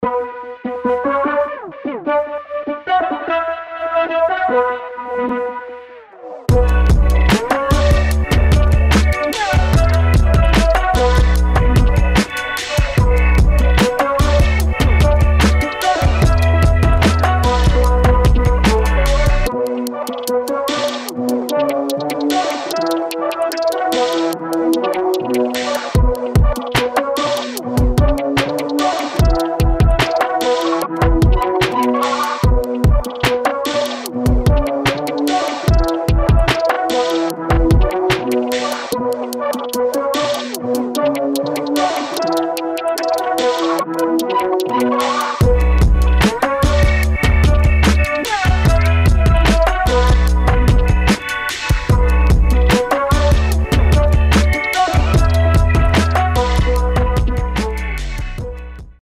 Thank you. Música